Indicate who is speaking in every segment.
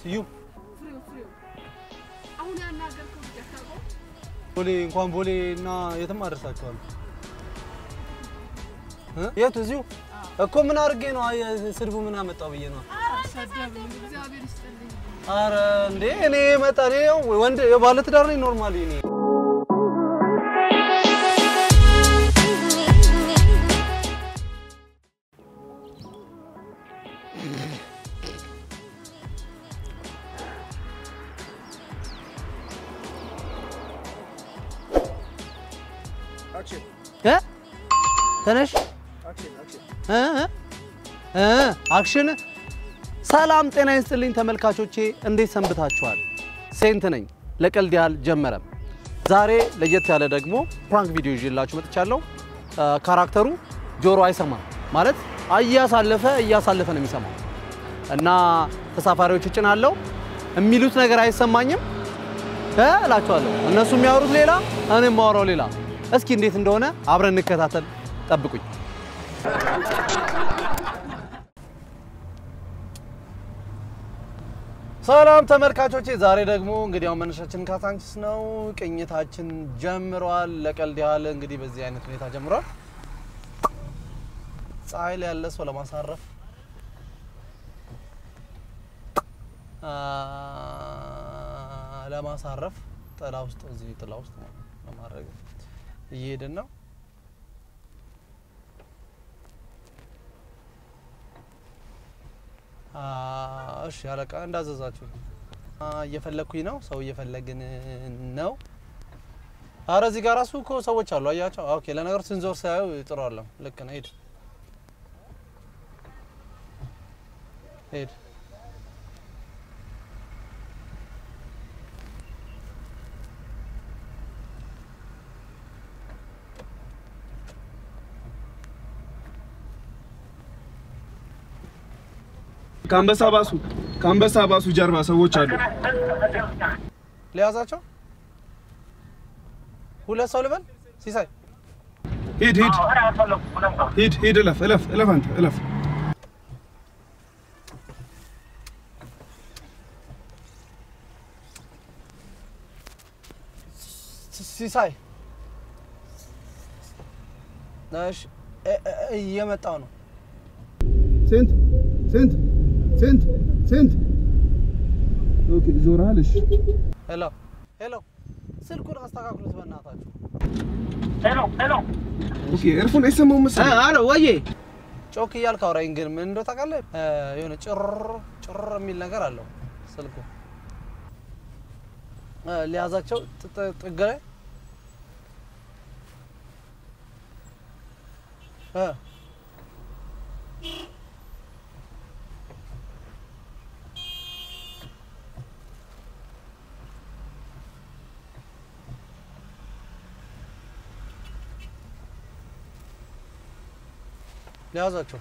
Speaker 1: ስዩም
Speaker 2: አሁን ያናገርከው?
Speaker 1: ቦሌ እንኳን ቦሌ እና የትም አደርሳቸዋለሁ። እ? የት እዚሁ እኮ ምን አድርጌ ነው? ስድቡ ምን አመጣው ብዬ ነው። አረ እንዴ እኔ መጣ እኔ ያው ወንድ ባለትዳር ነኝ ኖርማሊ እኔ ተነሽ? action ሰላም ጤና ይስጥልኝ ተመልካቾቼ፣ እንዴት ሰንብታችኋል? ሴንት ነኝ። ለቀልድ ያህል ጀመረም። ዛሬ ለየት ያለ ደግሞ prank ቪዲዮ ይዤላችሁ መጥቻለሁ። character ኡ ጆሮ አይሰማም ማለት እያሳለፈ እያሳለፈ ነው የሚሰማው እና ተሳፋሪዎች እጭናለሁ የሚሉት ነገር አይሰማኝም እ እላቸዋለሁ። እነሱ የሚያወሩት ሌላ፣ እኔ የማወራው ሌላ። እስኪ እንዴት እንደሆነ አብረን እንከታተል። ጠብቁኝ። ሰላም ተመልካቾቼ፣ ዛሬ ደግሞ እንግዲህ ያው መነሻችን ካሳንቺስ ነው። ቅኝታችን ጀምሯል። ለቀልድ ያህል እንግዲህ በዚህ አይነት ሁኔታ ጀምሯል። ፀሐይ ላይ ያለ ሰው ለማሳረፍ ለማሳረፍ ጥላ ውስጥ እዚህ ጥላ ውስጥ ለማድረግ እየሄድን ነው። እሺ አለቃ እንዳዘዛችሁ እየፈለግኩኝ ነው። ሰው እየፈለግን ነው። አረ እዚህ ጋር ራሱ እኮ ሰዎች አሉ። አያቸው። okay ለነገሩ ስንዞር ሳያዩ ጥሩ አለም። ልክ ነው። ሂድ ሂድ።
Speaker 3: ከአንበሳ ባሱ ከአንበሳ ባሱ ጀርባ ሰዎች አሉ።
Speaker 1: ሊያዛቸው ሁለት ሰው ልበል። ሲሳይ
Speaker 3: ሂድ ሂድ ሂድ ሂድ እለፍ እለፍ እለፍ አንተ እለፍ።
Speaker 1: ሲሳይ እሺ፣ እየመጣው ነው።
Speaker 3: ስንት ስንት ስንት ስንት? okay ዞርሃል። እሺ
Speaker 1: hello hello፣ ስልኩን አስተካክሉት በእናታችሁ።
Speaker 3: okay earphone አይሰማውም መሰለኝ።
Speaker 1: አሎ ወዬ፣ ጮክ እያልክ አውራኝ። ግን ምን እንደው ታውቃለህ? የሆነ ጭር ጭር የሚል ነገር አለው ስልኩ። እ፣ ሊያዛቸው ጥግ ላይ እ፣ ሊያዛቸው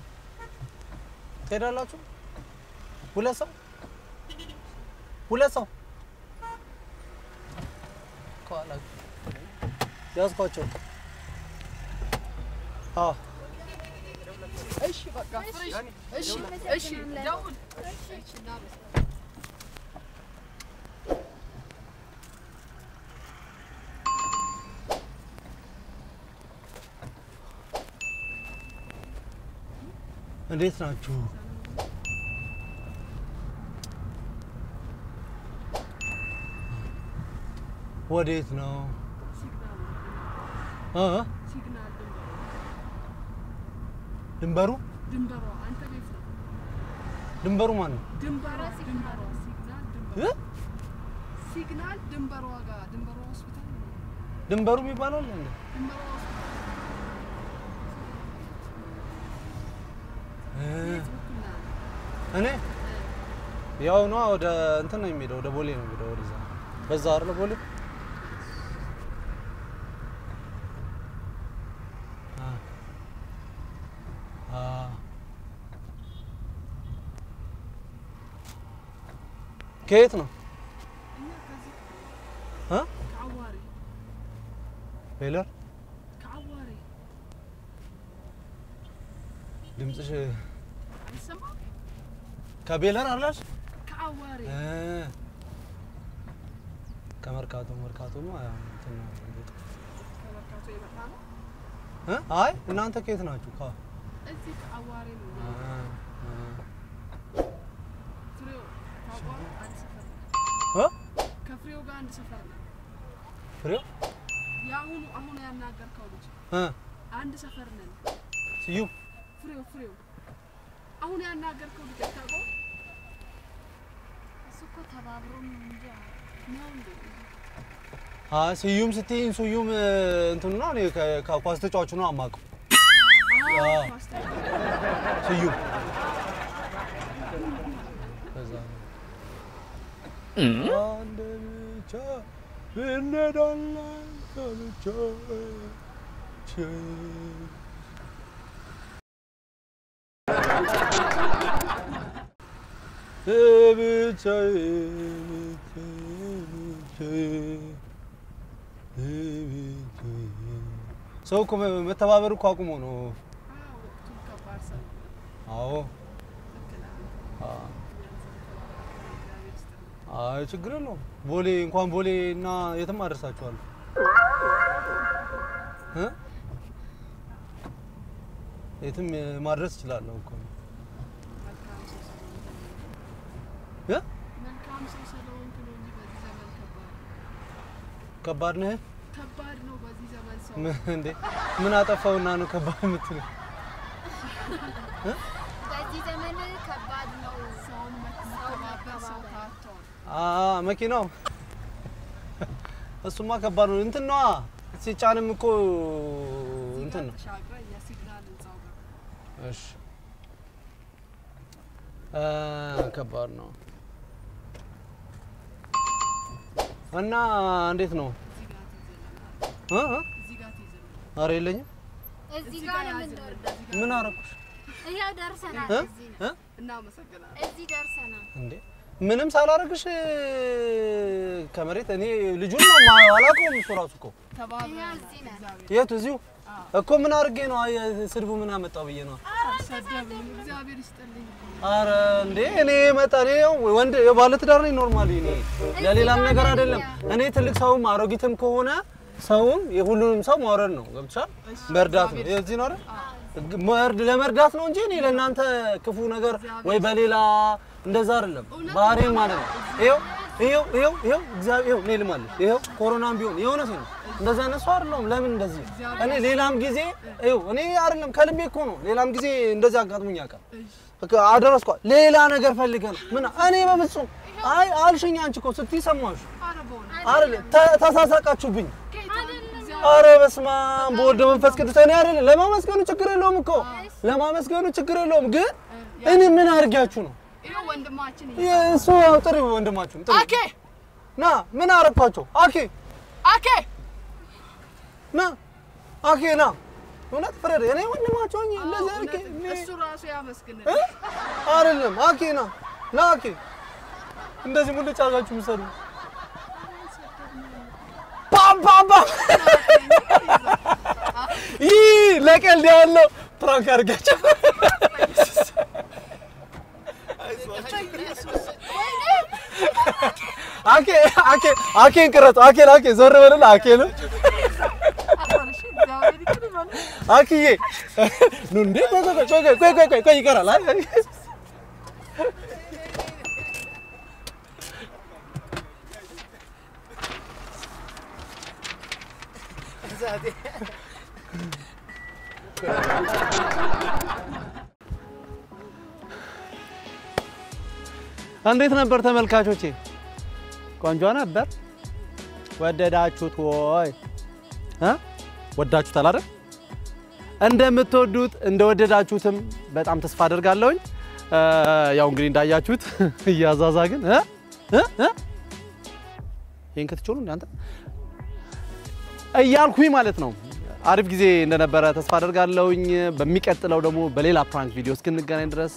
Speaker 1: ትሄዳላችሁ። ሁለት ሰው ሁለት ሰው ያዝኳቸው።
Speaker 2: እሺ በቃ እሺ እሺ እሺ
Speaker 1: እንዴት ናችሁ? ወዴት ነው? ድንበሩ ድንበሩ ማን ነው?
Speaker 2: ድንበሯ ድንበሯ
Speaker 1: እኔ? ያው ነዋ ወደ እንትን ነው የሚሄደው፣ ወደ ቦሌ ነው የሚሄደው። ወደዛ። በዛ አይደለ ቦሌ? አ አ። ከየት ነው?
Speaker 2: እኛ ከዚህ
Speaker 1: እ?
Speaker 2: ከአዋሪ።
Speaker 1: ቤለር ድምፅሽ
Speaker 2: አይሰማም?
Speaker 1: ከቤለር አላሽ
Speaker 2: ከአዋሬ
Speaker 1: እ፣ ከመርካቶ መርካቶ ነው አያ እንትን ነው ቤቱ።
Speaker 2: ከመርካቶ የመጣ ነው።
Speaker 1: እ? አይ እናንተ ከየት ናችሁ? ካ
Speaker 2: እዚህ ከአዋሬ ነው።? ከፍሬው ጋር አንድ ሰፈር ነው።
Speaker 1: ፍሬው
Speaker 2: የአሁኑ አሁን ያናገርከው ልጅ አንድ ሰፈር ነን።
Speaker 1: ስዩም
Speaker 2: ፍሬው ፍሬው። አሁን ያናገርከው ልጅ አታውቀውም?
Speaker 4: እሱ እኮ ተባብሮ እንጂ
Speaker 2: ነው እንዴ?
Speaker 1: አይ ስዩም ስትይኝ ስዩም እንትኑ ነው? እኔ ከኳስ ተጫዋቹ ነው አማውቀው ስዩም። አንድ ብቻ እንሄዳለን ከብቻ ብቻዬ ሰው እኮ መተባበር እኮ አቁሞ ነው።
Speaker 2: አዎ
Speaker 1: አይ ችግር የለውም። ቦሌ እንኳን ቦሌ እና የትም አደርሳችኋለሁ። እ? የትም ማድረስ እችላለሁ እኮ
Speaker 2: መልካም ሰው ስለሆንክ ነው።
Speaker 1: እ
Speaker 2: መልካም ሰው ስለሆንክ ነው እንጂ በዚህ ዘመን ከባድ
Speaker 1: ከባድ ነህ
Speaker 2: ከባድ ነው። በዚህ ዘመን ሰው
Speaker 1: ምን እንዴ ምን አጠፋውና ነው ከባድ የምትለው?
Speaker 4: በዚህ ዘመን ከባድ ነው።
Speaker 2: ሰው
Speaker 1: መኪናው እሱማ ከባድ ነው። እንትን ነዋ ሲጫንም እኮ እንትን ነው። እሺ ከባድ ነው እና እንዴት ነው? ኧረ የለኝም።
Speaker 4: እዚህ ጋር ነው
Speaker 1: ምን አደረኩሽ?
Speaker 4: ይኸው ደርሰናል። እዚህ ደርሰናል።
Speaker 1: እንዴ ምንም ሳላረግሽ ከመሬት እኔ ልጁን ነው አላውቀውም እሱ ራሱ እኮ የት እዚሁ እኮ ምን አድርጌ ነው? ስድቡ ምን አመጣው ብዬ ነው። አረ እንዴ እኔ መጣኔ ወንድ የባለትዳር ነኝ። normally እኔ ለሌላም ነገር አይደለም። እኔ ትልቅ ሰውም አሮጊትም ከሆነ ሰውም የሁሉንም ሰው ማውረድ ነው። ገብቻል መርዳት ነው። እዚህ ነው አይደል? መርድ ለመርዳት ነው እንጂ እኔ ለእናንተ ክፉ ነገር ወይ በሌላ እንደዛ አይደለም። ባህሪም ማለት ነው። ይኸው ይኸው ይኸው ይኸው እግዚአብሔር ይኸው እኔ ልማለሁ። ይኸው ኮሮናም ቢሆን የእውነት ነው። እንደዛ አይነት ሰው አይደለሁም። ለምን እንደዚህ እኔ ሌላም ጊዜ ይኸው እኔ አይደለም ከልቤ እኮ ነው። ሌላም ጊዜ እንደዚህ አጋጥሞኝ ያውቃል። አደረስኳ ሌላ ነገር ፈልገ ነው ምን እኔ በፍጹም አይ አልሽኝ። አንቺ እኮ ስትይ አይደል? ተ- ተሳሳቃችሁብኝ። አረ በስመ አብ በወልድ መንፈስ ቅዱስ እኔ አይደል ለማመስገኑ ችግር የለውም እኮ ለማመስገኑ ችግር የለውም። ግን እኔ ምን አድርጊያችሁ ነው?
Speaker 2: ይኸው ወንድማችን
Speaker 1: እሱ ጥሪ ወንድማችሁን ጥሪ
Speaker 2: አኬ
Speaker 1: ና ምን አረኳቸው? አኬ
Speaker 2: አኬ
Speaker 1: ና አኬ ና እውነት ፍረድ። እኔ ወንድማቸው ነኝ። እንደዚህ አርኬ
Speaker 2: እሱ ራሱ ያመስግን።
Speaker 1: እ? አይደለም አኬ ና ና አኬ እንደዚህ ሙልጭ አድርጋችሁ ምሰዱ ፓም ፓም ፓም ይህ ለቀልድ ያለው ፕራንክ አድርጋቸው አኬ አኬ አኬን ቅረጽ። አኬን አኬ ዞር በልና
Speaker 2: አኬን
Speaker 1: አክዬ ኑ እንዴ ቆይ ቆይ ቆይ ቆይ ቆይ ቆይ ቆይ ይቀራል። አይ እንዴት ነበር ተመልካቾቼ? ቆንጆ ነበር። ወደዳችሁት ወይ ወዳችሁታል አይደል? እንደምትወዱት እንደወደዳችሁትም በጣም ተስፋ አደርጋለሁኝ። ያው እንግዲህ እንዳያችሁት እያዛዛ ግን ይሄን ክትችሉ አንተ እያልኩኝ ማለት ነው። አሪፍ ጊዜ እንደነበረ ተስፋ አደርጋለሁኝ። በሚቀጥለው ደግሞ በሌላ prank ቪዲዮ እስክንገናኝ ድረስ